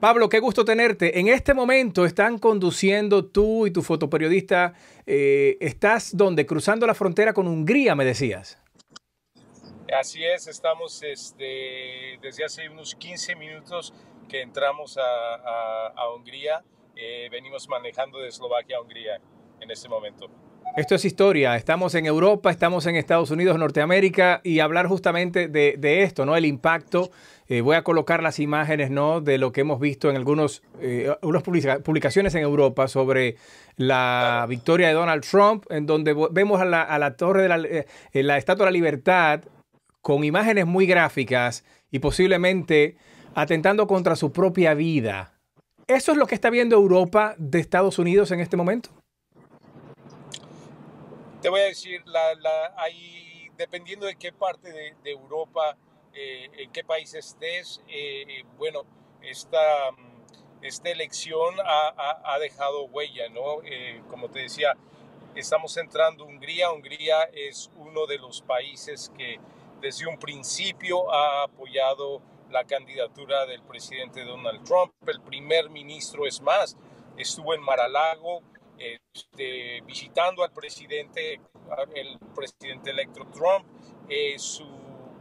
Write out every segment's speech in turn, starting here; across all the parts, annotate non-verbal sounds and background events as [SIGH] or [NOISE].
Pablo, qué gusto tenerte. En este momento están conduciendo tú y tu fotoperiodista. Eh, ¿Estás donde? Cruzando la frontera con Hungría, me decías. Así es, estamos este, desde hace unos 15 minutos que entramos a, Hungría. Eh, venimos manejando de Eslovaquia a Hungría en este momento. Esto es historia. Estamos en Europa, estamos en Estados Unidos, Norteamérica, y hablar justamente de, esto, ¿no? El impacto. Eh, voy a colocar las imágenes, ¿no? De lo que hemos visto en algunos, eh, publicaciones en Europa sobre la victoria de Donald Trump, en donde vemos a la, torre de la, eh, la Estatua de la Libertad con imágenes muy gráficas y posiblemente atentando contra su propia vida. ¿Eso es lo que está viendo Europa de Estados Unidos en este momento? Te voy a decir, la, la, hay, dependiendo de qué parte de, Europa, eh, en qué país estés, eh, bueno, esta, esta elección ha, ha, dejado huella, ¿no? Eh, como te decía, estamos entrando Hungría. Hungría es uno de los países que desde un principio ha apoyado la candidatura del presidente Donald Trump. El primer ministro, es más, estuvo en Maralago este, visitando al presidente, el presidente electo Trump, eh, su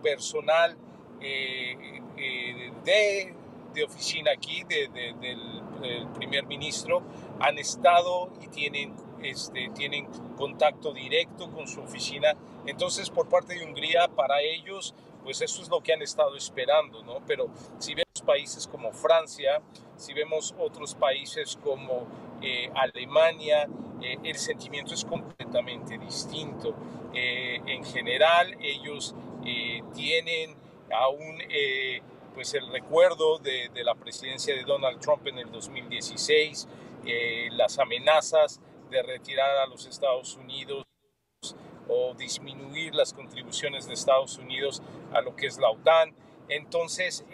personal eh, eh, de, oficina aquí, de, del, primer ministro, han estado y tienen, este, tienen contacto directo con su oficina. Entonces, por parte de Hungría, para ellos, pues eso es lo que han estado esperando, ¿no? Pero si vemos países como Francia, si vemos otros países como eh, Alemania, eh, el sentimiento es completamente distinto. Eh, en general, ellos tienen aún pues el recuerdo de, de, la presidencia de Donald Trump en el 2016, las amenazas de retirar a los Estados Unidos o disminuir las contribuciones de Estados Unidos a lo que es la OTAN. Entonces,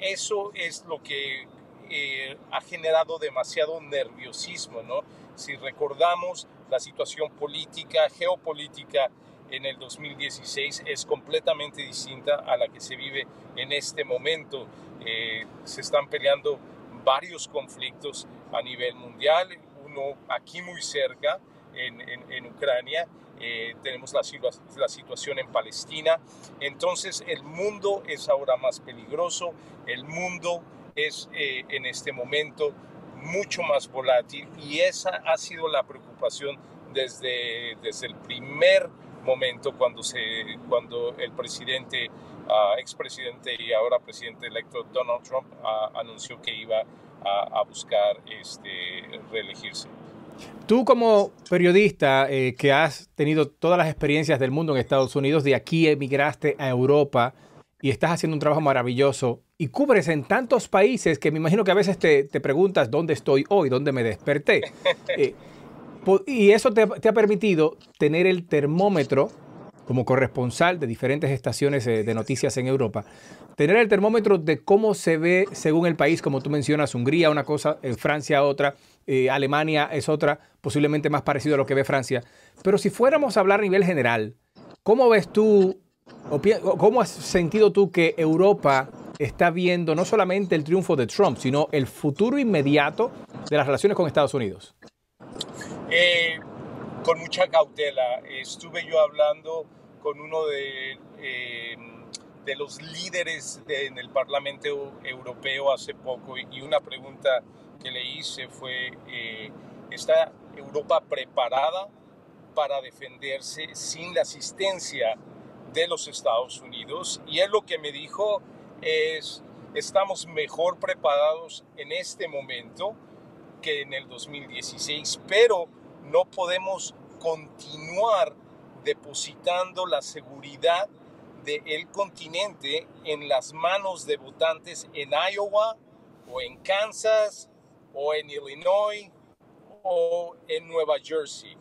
eso es lo que eh, ha generado demasiado nerviosismo, ¿no? Si recordamos la situación política, geopolítica en el 2016 es completamente distinta a la que se vive en este momento. Eh, se están peleando varios conflictos a nivel mundial, uno aquí muy cerca, en, Ucrania, eh, tenemos la, la, situación en Palestina. Entonces el mundo es ahora más peligroso, el mundo es eh, en este momento mucho más volátil y esa ha sido la preocupación desde, desde el primer momento cuando, se, cuando el presidente, uh, expresidente y ahora presidente electo Donald Trump uh, anunció que iba a, a buscar este, reelegirse. Tú como periodista eh, que has tenido todas las experiencias del mundo en Estados Unidos, de aquí emigraste a Europa y estás haciendo un trabajo maravilloso y cubres en tantos países que me imagino que a veces te, preguntas dónde estoy hoy, dónde me desperté. [LAUGHS] Eh, y eso te, ha permitido tener el termómetro como corresponsal de diferentes estaciones eh, de noticias en Europa, tener el termómetro de cómo se ve según el país, como tú mencionas, Hungría una cosa, en Francia otra, eh, Alemania es otra, posiblemente más parecido a lo que ve Francia. Pero si fuéramos a hablar a nivel general, ¿cómo ves tú, o cómo has sentido tú que Europa está viendo no solamente el triunfo de Trump, sino el futuro inmediato de las relaciones con Estados Unidos? Eh, con mucha cautela. Estuve yo hablando con uno de, eh, de los líderes en el Parlamento Europeo hace poco y una pregunta que le hice fue, eh, ¿está Europa preparada para defenderse sin la asistencia de los Estados Unidos? Y él lo que me dijo es, estamos mejor preparados en este momento que en el 2016, pero no podemos continuar depositando la seguridad del continente en las manos de votantes en Iowa o en Kansas o en Illinois o en Nueva Jersey.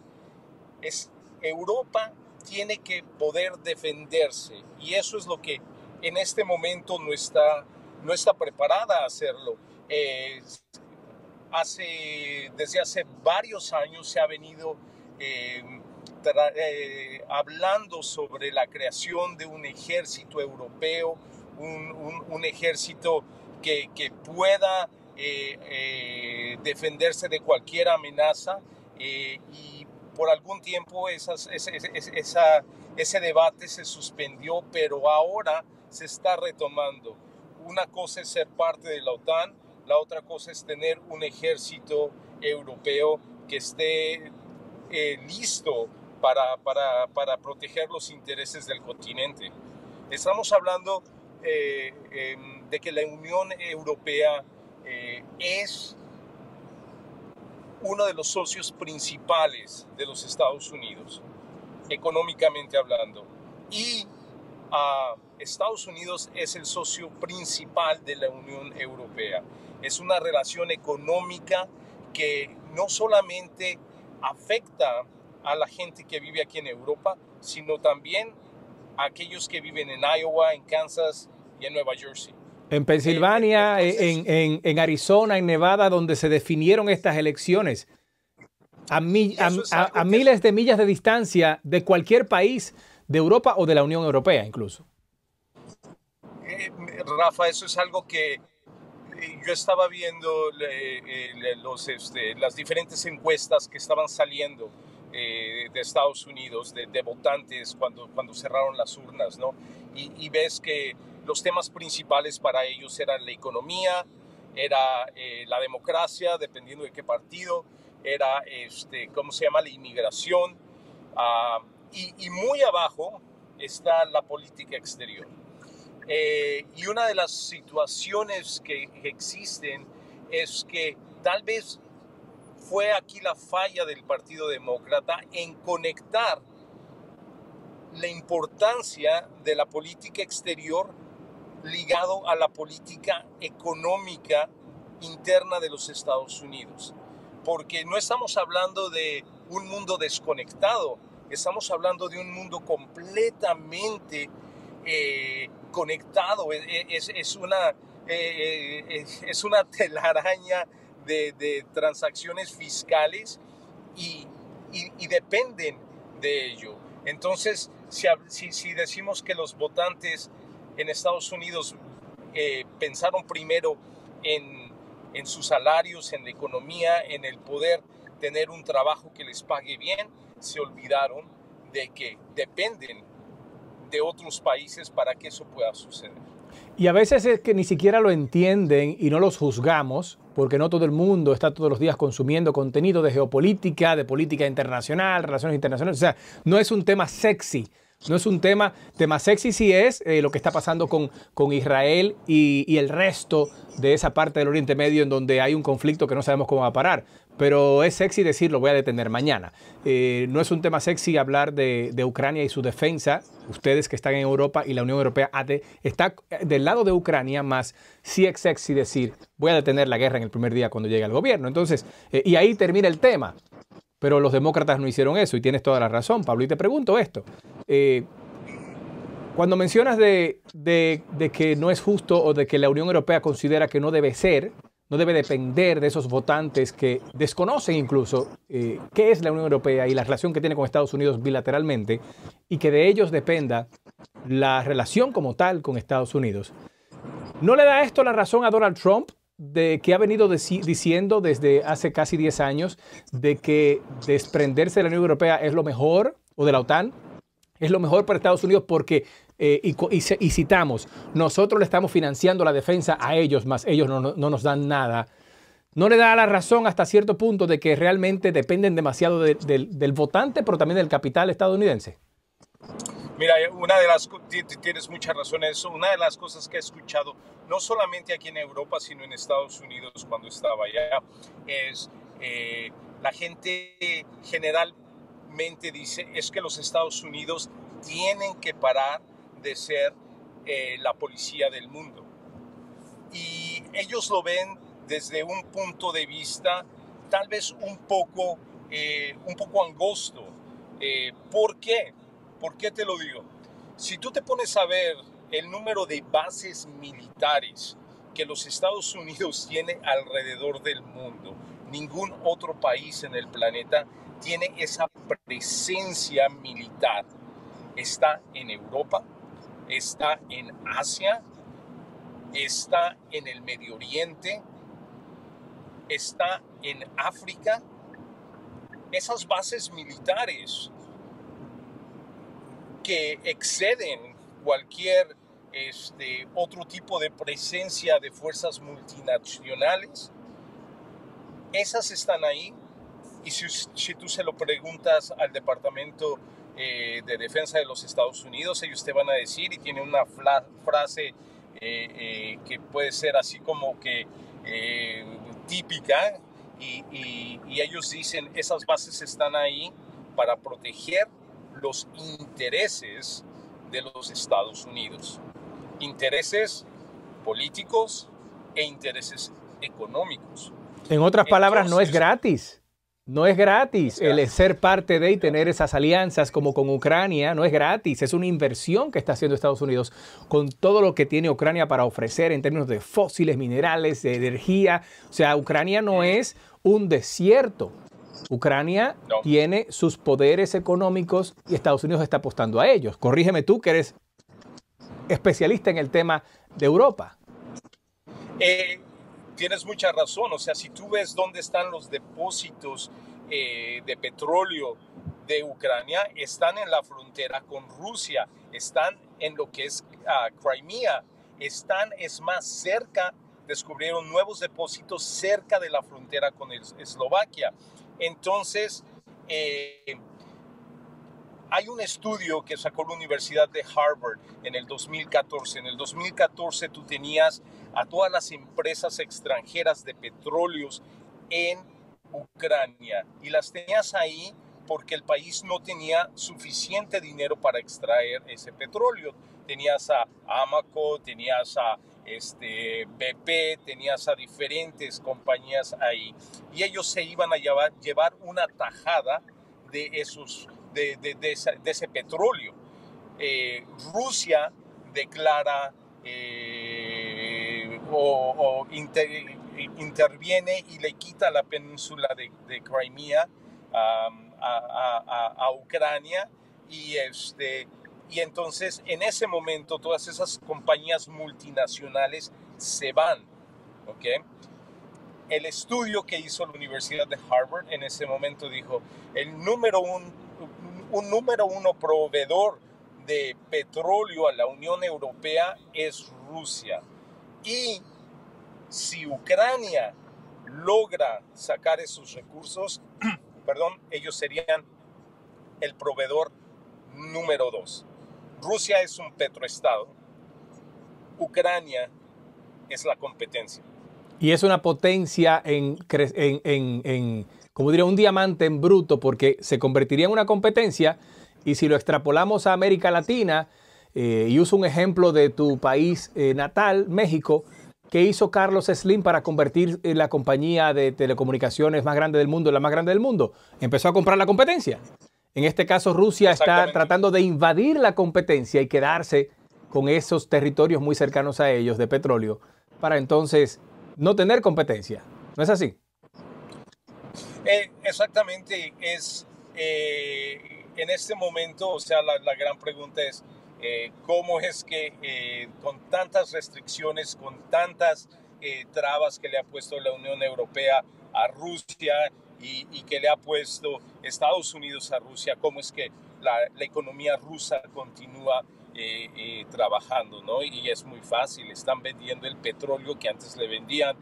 Es, Europa tiene que poder defenderse y eso es lo que en este momento no está, no está preparada a hacerlo. hace, desde hace varios años se ha venido eh, eh, hablando sobre la creación de un ejército europeo, un, ejército que, que pueda defenderse de cualquier amenaza y por algún tiempo ese, esa, ese debate se suspendió, pero ahora se está retomando. Una cosa es ser parte de la OTAN, la otra cosa es tener un ejército europeo que esté eh, listo para, para, para, proteger los intereses del continente. Estamos hablando eh, em, de que la Unión Europea eh, es uno de los socios principales de los Estados Unidos, económicamente hablando. Y a Estados Unidos es el socio principal de la Unión Europea. Es una relación económica que no solamente afecta a la gente que vive aquí en Europa, sino también a aquellos que viven en Iowa, en Kansas y en Nueva Jersey. En Pensilvania, eh, en, en, Arizona, en Nevada, donde se definieron estas elecciones, a, a miles de millas de distancia de cualquier país de Europa o de la Unión Europea incluso. Eh, Rafa, eso es algo que eh, yo estaba viendo eh, los, este, las diferentes encuestas que estaban saliendo de Estados Unidos de, votantes cuando, cuando cerraron las urnas, ¿no? Y, ves que los temas principales para ellos eran la economía, era la democracia, dependiendo de qué partido, era, este, ¿cómo se llama?, la inmigración, uh, y, muy abajo está la política exterior. Eh, y una de las situaciones que existen es que tal vez fue aquí la falla del Partido Demócrata en conectar la importancia de la política exterior ligado a la política económica interna de los Estados Unidos. Porque no estamos hablando de un mundo desconectado, Estamos hablando de un mundo completamente eh, conectado. Es, una, eh, eh, es una telaraña de, transacciones fiscales y, dependen de ello. Entonces, si, decimos que los votantes en Estados Unidos pensaron primero en, en sus salarios, en la economía, en el poder tener un trabajo que les pague bien, se olvidaron de que dependen de otros países para que eso pueda suceder. Y a veces es que ni siquiera lo entienden y no los juzgamos, porque no todo el mundo está todos los días consumiendo contenido de geopolítica, de política internacional, relaciones internacionales. O sea, no es un tema sexy. No es un tema, tema sexy sí es eh, lo que está pasando con, con Israel y, el resto de esa parte del Oriente Medio en donde hay un conflicto que no sabemos cómo va a parar pero es sexy decirlo, voy a detener mañana. Eh, no es un tema sexy hablar de, Ucrania y su defensa. Ustedes que están en Europa y la Unión Europea está del lado de Ucrania, más sí es sexy decir, voy a detener la guerra en el primer día cuando llegue al gobierno. Entonces, eh, y ahí termina el tema. Pero los demócratas no hicieron eso y tienes toda la razón, Pablo. Y te pregunto esto. Eh, cuando mencionas de, que no es justo o de que la Unión Europea considera que no debe ser, no debe depender de esos votantes que desconocen incluso eh, qué es la Unión Europea y la relación que tiene con Estados Unidos bilateralmente y que de ellos dependa la relación como tal con Estados Unidos. ¿No le da esto la razón a Donald Trump de que ha venido diciendo desde hace casi 10 años de que desprenderse de la Unión Europea es lo mejor o de la OTAN es lo mejor para Estados Unidos porque eh, y, citamos, nosotros le estamos financiando la defensa a ellos, más ellos no, nos dan nada. ¿No le da la razón hasta cierto punto de que realmente dependen demasiado del votante, pero también del capital estadounidense? Mira, una de las tienes mucha razón en eso. Una de las cosas que he escuchado, no solamente aquí en Europa, sino en Estados Unidos cuando estaba allá, es eh, la gente generalmente dice es que los Estados Unidos tienen que parar de ser eh, la policía del mundo. Y ellos lo ven desde un punto de vista tal vez un poco, eh, un poco angosto. Eh, ¿Por qué? ¿Por qué te lo digo? Si tú te pones a ver el número de bases militares que los Estados Unidos [LAUGHS] tiene alrededor del mundo, ningún otro país en el planeta tiene esa presencia militar. Está en Europa, está en Asia está en el Medio Oriente, está en África. Esas bases militares exceden cualquier este, otro tipo de presencia de fuerzas multinacionales, esas están ahí. Y si, tú se lo preguntas al Departamento eh, de Defensa de los Estados Unidos, ellos te van a decir, y tiene una frase eh, eh, que puede ser así como que típica, y ellos dicen, esas bases están ahí para proteger los intereses de los Estados Unidos. Intereses políticos e intereses económicos. En otras palabras, no es gratis. No es gratis el ser parte de y tener esas alianzas como con Ucrania, no es gratis, es una inversión que está haciendo Estados Unidos con todo lo que tiene Ucrania para ofrecer en términos de fósiles, minerales, de energía. O sea, Ucrania no es un desierto. Ucrania tiene sus poderes económicos y Estados Unidos está apostando a ellos. Corrígeme tú que eres especialista en el tema de Europa. Eh, tienes mucha razón, o sea, si tú ves dónde están los depósitos eh, de petróleo de Ucrania, están en la frontera con Rusia, están en lo que es uh, Crimea, están, es más, cerca, descubrieron nuevos depósitos cerca de la frontera con Eslovaquia. Entonces, eh, hay un estudio que sacó la Universidad de Harvard en el 2014. En el 2014 tú tenías a todas las empresas extranjeras de petróleos en Ucrania y las tenías ahí porque el país no tenía suficiente dinero para extraer ese petróleo. Tenías a Amaco, tenías a este, BP, tenías a diferentes compañías ahí. Y ellos se iban a llevar, llevar una tajada de, esos, de, de, ese petróleo. Eh, Rusia declara eh, o, interviene y le quita la península de, Crimea a, a, a, Ucrania y este y entonces en ese momento todas esas compañías multinacionales se van. El estudio que hizo la Universidad de Harvard en ese momento dijo, el número un, un número uno proveedor de petróleo a la Unión Europea es Rusia. Y si Ucrania logra sacar esos recursos, [CLEARS THROAT] perdón, ellos serían el proveedor número dos. Rusia es un petroestado. Ucrania es la competencia. Y es una potencia en, como diría, un diamante en bruto, porque se convertiría en una competencia. Y si lo extrapolamos a América Latina, eh, y uso un ejemplo de tu país eh, natal, México, ¿qué hizo Carlos Slim para convertir en la compañía de telecomunicaciones más grande del mundo en la más grande del mundo? Empezó a comprar la competencia. En este caso, Rusia está tratando de invadir la competencia y quedarse con esos territorios muy cercanos a ellos de petróleo para entonces no tener competencia. ¿No es así? Eh, exactamente. Es eh, en este momento, o sea, la, gran pregunta es eh, cómo es que con tantas restricciones, con tantas trabas que le ha puesto la Unión Europea a Rusia y, que le ha puesto Estados Unidos a Rusia, cómo es que la, economía rusa continúa eh, eh, trabajando, ¿no? Y es muy fácil, están vendiendo el petróleo que antes le vendían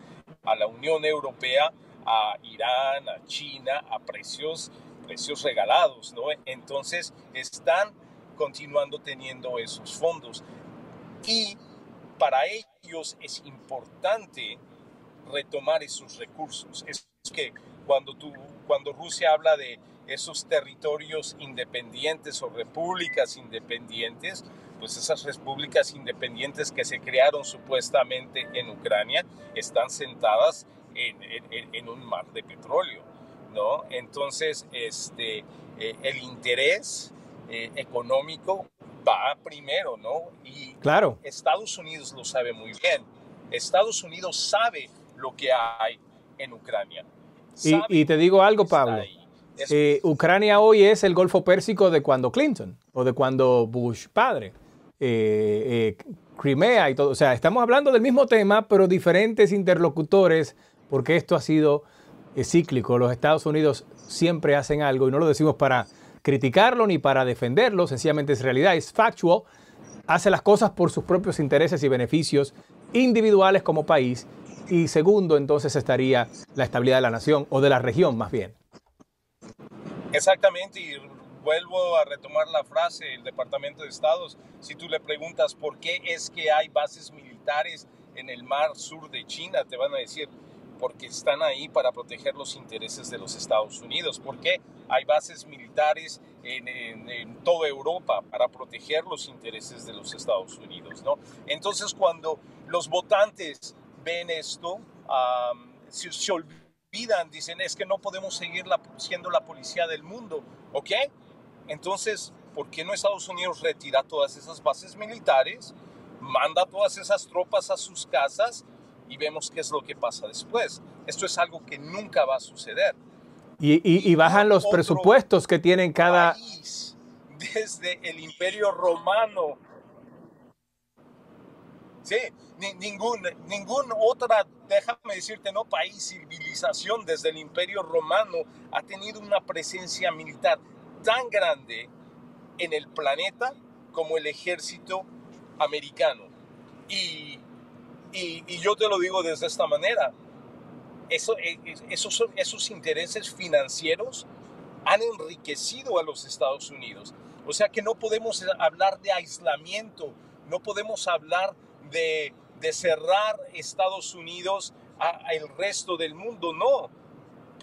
a la Unión Europea, a Irán, a China, a precios, precios regalados, ¿no? Entonces están continuando teniendo esos fondos. Y para ellos es importante retomar esos recursos. Es que cuando, tú, cuando Rusia habla de esos territorios independientes o repúblicas independientes, pues esas repúblicas independientes que se crearon supuestamente en Ucrania están sentadas en, en, un mar de petróleo, ¿no? Entonces, este, eh, el interés eh, económico va primero, ¿no? Y claro. Estados Unidos lo sabe muy bien. Estados Unidos sabe lo que hay en Ucrania. Y, te digo algo, Pablo. Eh, Ucrania hoy es el Golfo Pérsico de cuando Clinton o de cuando Bush padre. Eh, eh, Crimea y todo. O sea, estamos hablando del mismo tema, pero diferentes interlocutores, porque esto ha sido eh, cíclico. Los Estados Unidos siempre hacen algo y no lo decimos para criticarlo ni para defenderlo, sencillamente es realidad, es factual. Hace las cosas por sus propios intereses y beneficios individuales como país. Y segundo, entonces estaría la estabilidad de la nación o de la región más bien. Exactamente, y vuelvo a retomar la frase del Departamento de Estados. Si tú le preguntas por qué es que hay bases militares en el mar sur de China, te van a decir, porque están ahí para proteger los intereses de los Estados Unidos. ¿Por qué hay bases militares en, toda Europa para proteger los intereses de los Estados Unidos? ¿no? Entonces, cuando los votantes ven esto, se, se, olvidan, dicen, es que no podemos seguir siendo la policía del mundo, ¿ok? Entonces, ¿por qué no Estados Unidos retira todas esas bases militares, manda todas esas tropas a sus casas y vemos qué es lo que pasa después? Esto es algo que nunca va a suceder. Y, bajan los presupuestos que tienen cada... País, desde el imperio romano. Sí, ningún, ningún otra, déjame decirte, no país, civilización desde el imperio romano ha tenido una presencia militar tan grande en el planeta como el ejército americano. Y, y, yo te lo digo desde esta manera, e, e, esos, esos intereses financieros han enriquecido a los Estados Unidos. O sea que no podemos hablar de aislamiento, no podemos hablar de, de cerrar Estados Unidos al resto del mundo, no,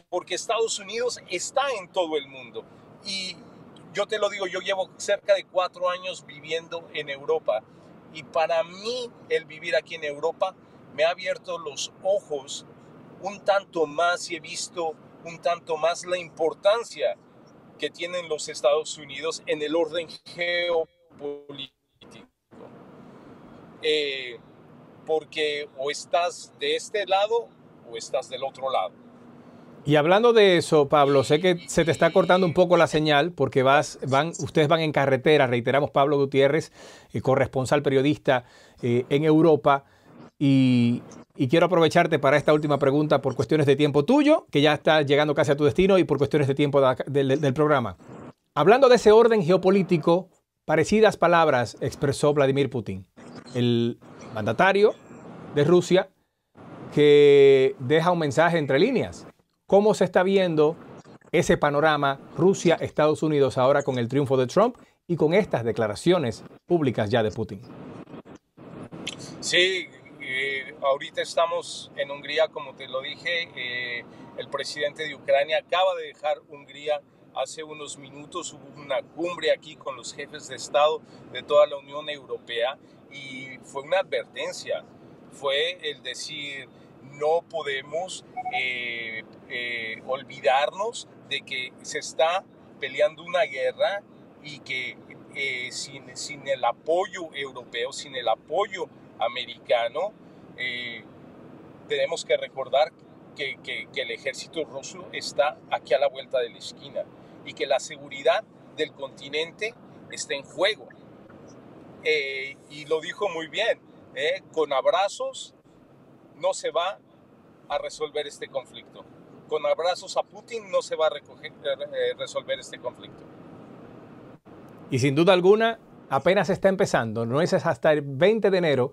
porque Estados Unidos está en todo el mundo. Y yo te lo digo, yo llevo cerca de cuatro años viviendo en Europa y para mí el vivir aquí en Europa me ha abierto los ojos un tanto más y he visto un tanto más la importancia que tienen los Estados Unidos en el orden geopolítico. Eh, porque o estás de este lado o estás del otro lado. Y hablando de eso, Pablo, sé que se te está cortando un poco la señal porque vas, van, ustedes van en carretera, reiteramos, Pablo Gutiérrez, eh, corresponsal periodista eh, en Europa. Y, quiero aprovecharte para esta última pregunta por cuestiones de tiempo tuyo, que ya está llegando casi a tu destino, y por cuestiones de tiempo del programa. Hablando de ese orden geopolítico, parecidas palabras expresó Vladimir Putin, el mandatario de Rusia, que deja un mensaje entre líneas ¿Cómo se está viendo ese panorama Rusia-Estados Unidos ahora con el triunfo de Trump y con estas declaraciones públicas ya de Putin? Sí, eh, ahorita estamos en Hungría, como te lo dije, eh, el presidente de Ucrania acaba de dejar Hungría hace unos minutos, hubo una cumbre aquí con los jefes de Estado de toda la Unión Europea y fue una advertencia, fue el decir, no podemos eh, eh, olvidarnos de que se está peleando una guerra y que eh, sin, sin, el apoyo europeo, sin el apoyo americano, tenemos que recordar que, el ejército ruso está aquí a la vuelta de la esquina y que la seguridad del continente está en juego. Y lo dijo muy bien, con abrazos no se va a resolver este conflicto. Con abrazos a Putin no se va a eh, resolver este conflicto. Y sin duda alguna, apenas está empezando. No es hasta el 20 de enero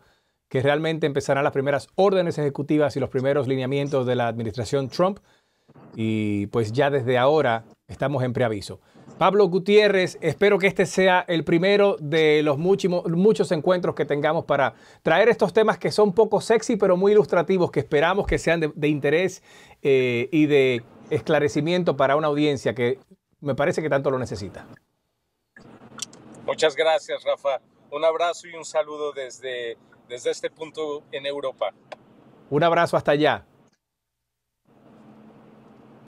que realmente empezarán las primeras órdenes ejecutivas y los primeros lineamientos de la administración Trump. Y pues ya desde ahora estamos en preaviso. Pablo Gutiérrez, espero que este sea el primero de los muchos encuentros que tengamos para traer estos temas que son poco sexy, pero muy ilustrativos, que esperamos que sean de, interés eh, y de esclarecimiento para una audiencia que me parece que tanto lo necesita. Muchas gracias, Rafa. Un abrazo y un saludo desde, desde este punto en Europa. Un abrazo hasta allá.